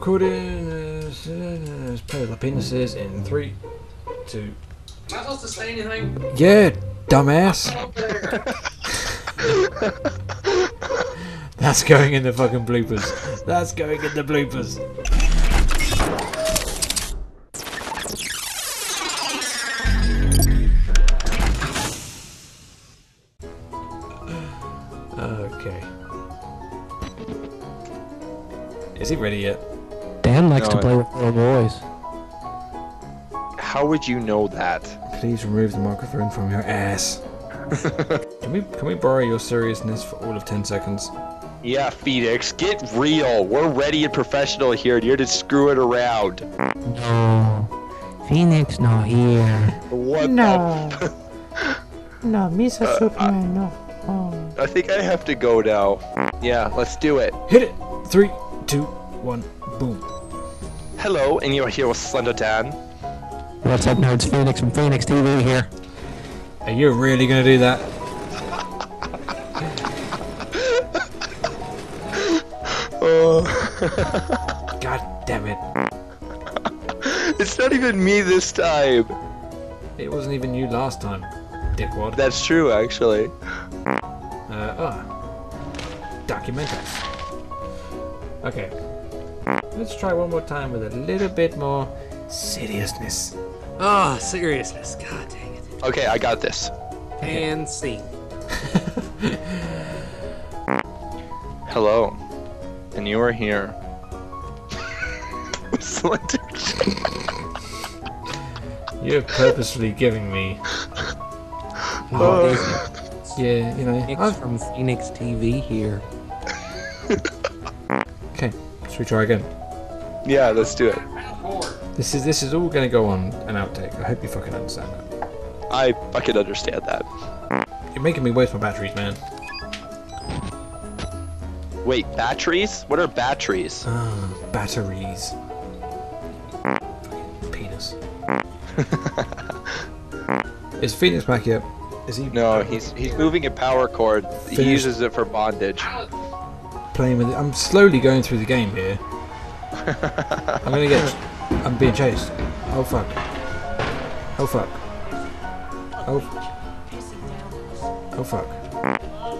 recording. Let's play the penises in three, two. Am I supposed to say anything? Yeah, dumbass. That's going in the fucking bloopers. That's going in the bloopers. Okay. Is he ready yet? Dan likes No, to play with little boys. How would you know that? Please remove the microphone from your ass. can we can we borrow your seriousness for all of ten seconds? Yeah, Phoenix, get real. We're ready and professional here, and you're just screwing around. No. Phoenix not here. What No. the? No, Mr. Uh, Superman, no. Oh. I think I have to go now. Yeah, let's do it. Hit it! Three, two, one, boom. Hello, and you're here with Slender Dan. What's up, nerds? Phoenix from Phoenix TV here. Are you really gonna do that? Oh, God damn it. it's not even me this time. It wasn't even you last time, dickwad. That's true, actually. Uh, oh. Documentary. Okay. Let's try one more time with a little bit more seriousness. Oh, seriousness. God dang it. Okay, I got this. And scene. Hello, and you are here. You're purposely giving me. Oh. Yeah, you know. Phoenix I've- from Phoenix TV here. Okay, should we try again? Yeah, let's do it. This is this is all gonna go on an outtake. I hope you fucking understand that. I fucking understand that. You're making me waste my batteries, man. Wait, batteries? What are batteries? Ah, batteries. Fucking penis. is Phoenix back yet? Is he No, he's he's moving a power cord. He Finish. uses it for bondage. playing with it? I'm slowly going through the game here. I'm gonna get. I'm being chased. Oh fuck. Oh fuck. Oh. Oh fuck.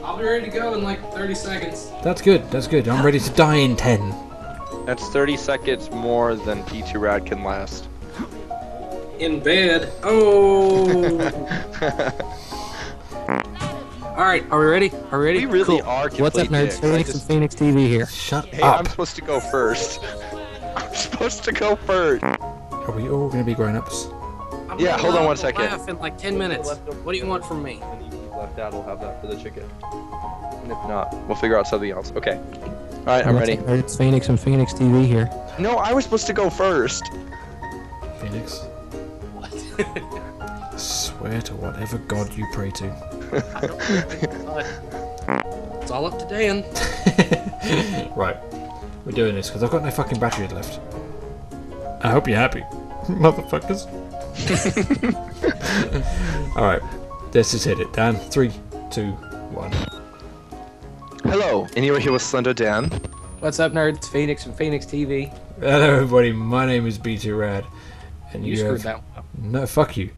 I'll be ready to go in like 30 seconds. That's good. That's good. I'm ready to die in ten. That's 30 seconds more than B2 Rad can last. In bed. Oh. Alright, are we ready? Are we ready? we really Cool. are complete What's up, nerds? dicks. I Phoenix from just- Phoenix TV here. Shut Hey, up. I'm supposed to go first. I'm supposed to go first. Are we all gonna be grown-ups? I'm Yeah, hold on go one second. laugh in like 10 minutes. What do you want from me? Any left out, will have that for the chicken. And if not, we'll figure out something else. Okay. All right, I'm ready. up, nerds? Phoenix from Phoenix TV here. No, I was supposed to go first. Phoenix. What? Swear to whatever god you pray to. It's all up to Dan. right. We're doing this because I've got no fucking batteries left. I hope you're happy, motherfuckers. Alright. This is hit it. Dan, three, two, one. Hello, and you are here with Slender Dan. What's up, nerds? Phoenix from Phoenix TV. Hello, everybody. My name is B2 Rad. And You you, screwed have... that one up. No, fuck you.